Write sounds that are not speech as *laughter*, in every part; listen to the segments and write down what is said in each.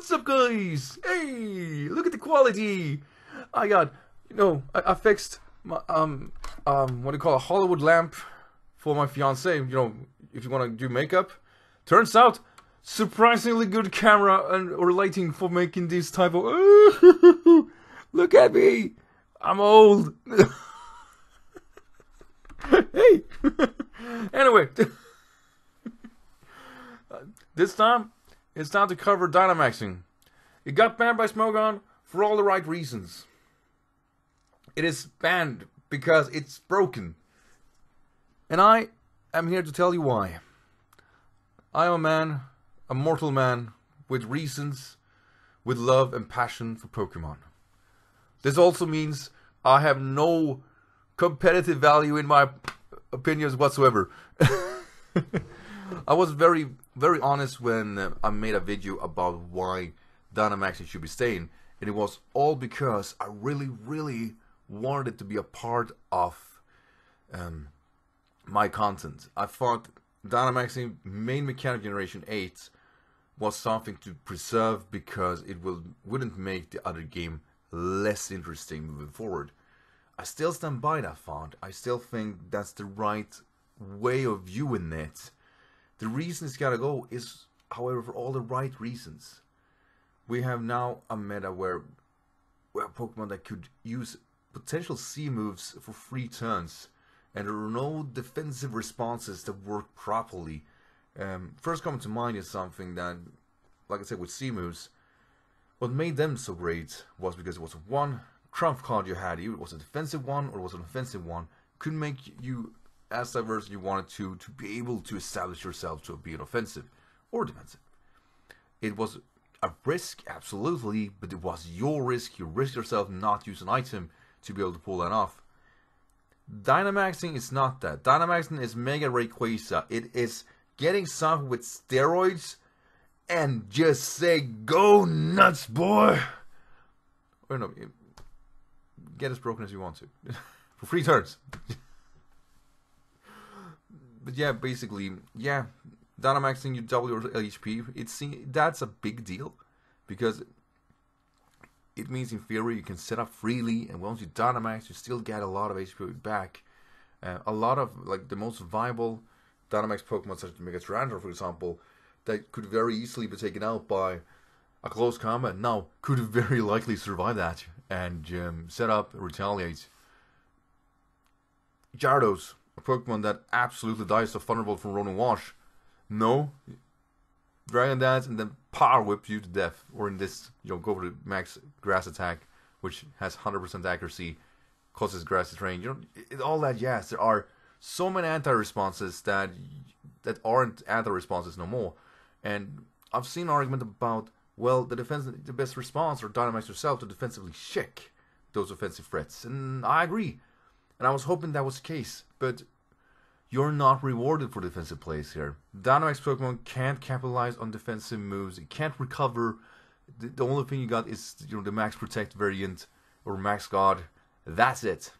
what's up, guys? Hey, look at the quality. I got, you know, I, I fixed my um um what do you call a Hollywood lamp for my fiance. You know, if you want to do makeup. Turns out, surprisingly good camera and or lighting for making this type of. *laughs* look at me, I'm old. *laughs* hey. *laughs* anyway, this time it's time to cover Dynamaxing. It got banned by Smogon for all the right reasons. It is banned because it's broken. And I am here to tell you why. I am a man, a mortal man, with reasons, with love and passion for Pokemon. This also means I have no competitive value in my opinions whatsoever. *laughs* I was very, very honest when uh, I made a video about why Dynamaxing should be staying, and it was all because I really, really wanted it to be a part of um, my content. I thought Dynamaxing main mechanic generation 8 was something to preserve because it will wouldn't make the other game less interesting moving forward. I still stand by that thought. I still think that's the right way of viewing it. The reason it's gotta go is, however, for all the right reasons. We have now a meta where Pokemon that could use potential Z-moves for free turns, and there are no defensive responses that work properly. Um, first coming to mind is something that, like I said, with Z-moves, what made them so great was because it was one trump card you had. either It was a defensive one or it was an offensive one. Could make you as diverse as you wanted to to be able to establish yourself to be an offensive or defensive. It was a risk, absolutely, but it was your risk. You risked yourself not use an item to be able to pull that off. Dynamaxing is not that. Dynamaxing is Mega Rayquaza. It is getting some with steroids and just say, go nuts, boy! Or no, get as broken as you want to. *laughs* For free turns. *laughs* but yeah, basically, yeah, Dynamaxing your double your HP, it's that's a big deal because it means in theory you can set up freely, and once you Dynamax, you still get a lot of HP back. Uh, a lot of like the most viable Dynamax Pokemon, such as Mega for example, that could very easily be taken out by a close combat now could *laughs* very likely survive that and um, set up retaliate. Gyarados, a Pokemon that absolutely dies of Thunderbolt from Rotom-Wash. No. Dragon Dance and then power whip you to death. Or in this, you know, go for the max grass attack, which has 100% accuracy, causes Grassy Terrain. You know, it, all that, yes, there are so many anti-responses that that aren't anti-responses no more. And I've seen argument about well, the defense, the best response, or Dynamax yourself to defensively check those offensive threats, and I agree. And I was hoping that was the case, but you're not rewarded for defensive plays here. Dynamax Pokemon can't capitalize on defensive moves. It can't recover. The, the only thing you got is you know the Max Protect variant or Max Guard. That's it.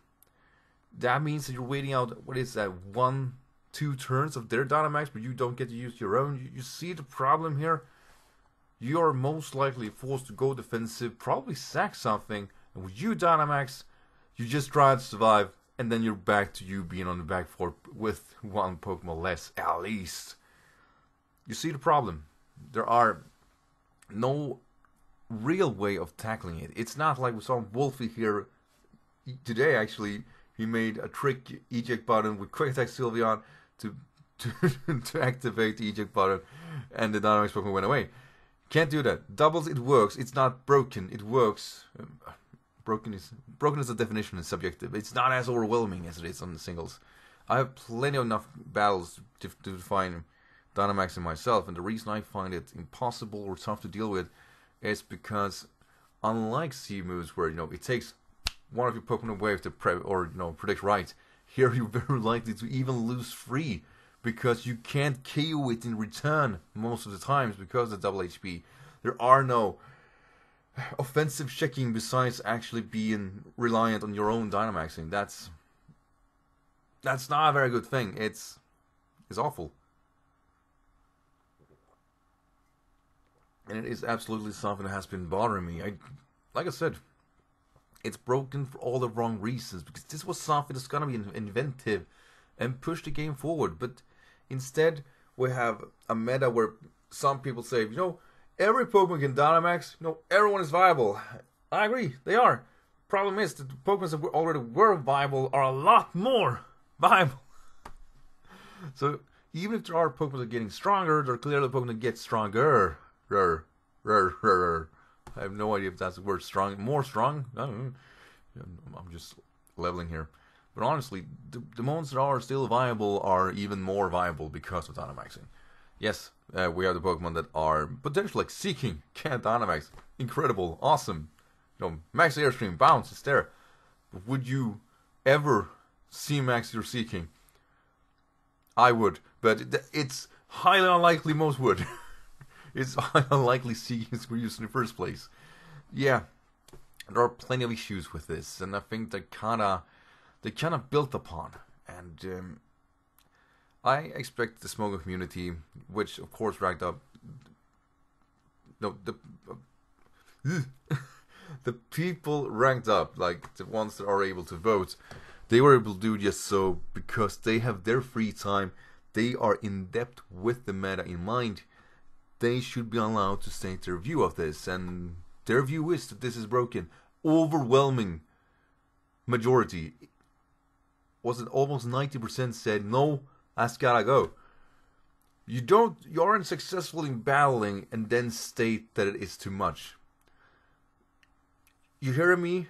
That means that you're waiting out what is that one, two turns of their Dynamax, but you don't get to use your own. You, you see the problem here? you are most likely forced to go defensive, probably sack something, and with you Dynamax, you just try to survive, and then you're back to you being on the back foot with one Pokemon less, at least. You see the problem. There are no real way of tackling it. It's not like we saw Wolfey here today, actually. He made a trick eject button with Quick Attack Sylveon to, to, *laughs* to activate the eject button, and the Dynamax Pokemon went away. Can't do that. Doubles, it works. It's not broken. It works. Um, broken is broken as a definition is subjective. It's not as overwhelming as it is on the singles. I have plenty of enough battles to, to define Dynamax in myself, and the reason I find it impossible or tough to deal with is because, unlike Z-moves, where you know it takes one of your Pokemon waves to pre- or you know predict right, here you're very *laughs* likely to even lose free because you can't KO it in return most of the times because of double HP. There are no offensive checking besides actually being reliant on your own Dynamaxing. That's that's not a very good thing. It's it's awful. and it is absolutely something that has been bothering me. I, like I said, it's broken for all the wrong reasons because this was something that's gonna be inventive and push the game forward. But instead, we have a meta where some people say, you know, every Pokemon can Dynamax. You know, everyone is viable. I agree, they are. Problem is that the Pokemon that already were viable are a lot more *laughs* viable. So even if there are Pokemon that are getting stronger, there are clearly Pokemon that get stronger. I have no idea if that's the word strong. More strong? I'm just leveling here. But honestly, the, the that are still viable are even more viable because of Dynamaxing. Yes, uh, we have the Pokemon that are potentially like Seaking can't Dynamax. Incredible, awesome. You know, Max Airstream, Bounce, it's there. But would you ever see Max you're Seaking? I would, but it's highly unlikely most would. *laughs* it's highly unlikely Seakings were used in the first place. Yeah, there are plenty of issues with this, and I think they kinda they kinda built upon. And um, I expect the Smogon community, which of course racked up no the uh, *laughs* the people ranked up, like the ones that are able to vote, they were able to do just so because they have their free time. They are in depth with the meta in mind. They should be allowed to state their view of this, and their view is that this is broken. Overwhelming majority was it almost 90% said no, that's gotta go. You don't you aren't successful in battling and then state that it is too much. You hear me?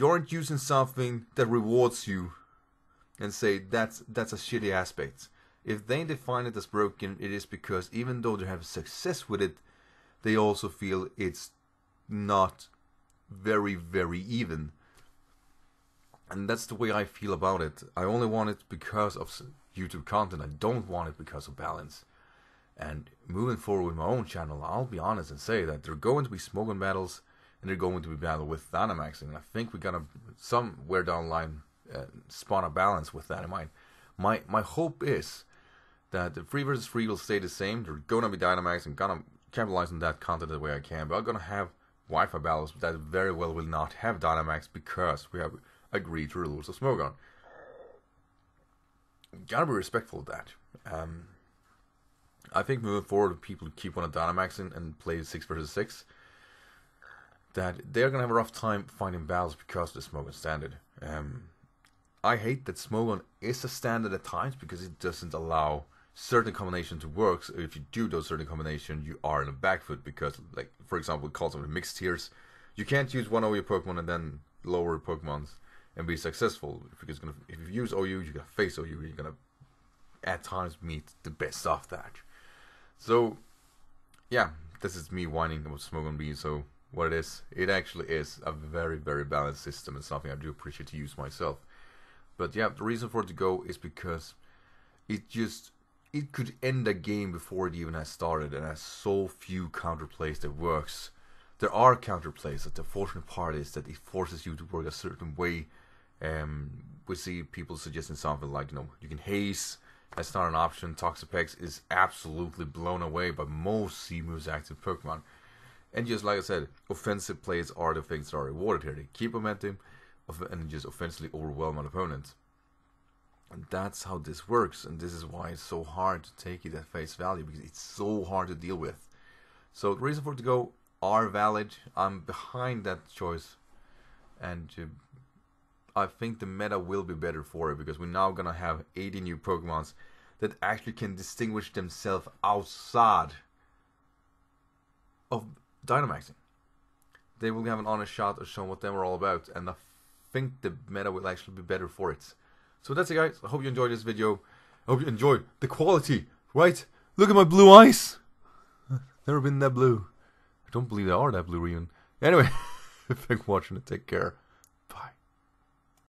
you aren't using something that rewards you and say that's that's a shitty aspect. If they define it as broken, it is because even though they have success with it, they also feel it's not very very even. And that's the way I feel about it. I only want it because of YouTube content. I don't want it because of balance. And moving forward with my own channel, I'll be honest and say that there are going to be Smogon battles and they're going to be battled with Dynamaxing. And I think we're gonna somewhere down the line uh, spawn a balance with that in mind. My my hope is that the free versus free will stay the same. They're gonna be Dynamaxing, gonna capitalize on that content the way I can, but I'm gonna have Wi-Fi battles that very well will not have Dynamax because we have agreed to the rules of Smogon. Gotta be respectful of that. Um, I think moving forward, people keep on a Dynamaxing and play six versus six that they're gonna have a rough time finding battles because of the Smogon standard. Um, I hate that Smogon is a standard at times because it doesn't allow certain combinations to work. So if you do those certain combinations, you are in a back foot because, like for example, calls them mixed tiers. You can't use one of your Pokemon and then lower Pokemon's and be successful because gonna, if you use OU, you're gonna face OU. You're gonna at times meet the best of that. So, yeah, this is me whining about Smogon being so what it is. It actually is a very, very balanced system and something I do appreciate to use myself. But yeah, the reason for it to go is because it just it could end a game before it even has started and has so few counterplays that works. There are counterplays, but the fortunate part is that it forces you to work a certain way. Um, we see people suggesting something like, you know, you can haze. That's not an option. Toxapex is absolutely blown away by most moves active Pokemon. And just like I said, offensive plays are the things that are rewarded here. They keep momentum and just offensively overwhelm an opponent. And that's how this works, and this is why it's so hard to take it at face value because it's so hard to deal with. So the reason for it to go are valid. I'm behind that choice, and uh, I think the meta will be better for it because we're now gonna have 80 new Pokemons that actually can distinguish themselves outside of Dynamaxing. They will have an honest shot of showing what they're all about, and I think the meta will actually be better for it. So that's it, guys. I hope you enjoyed this video. I hope you enjoyed the quality, right? Look at my blue eyes. *laughs* Never been that blue. I don't believe they are that blue, even. Anyway, *laughs* thanks for watching and take care.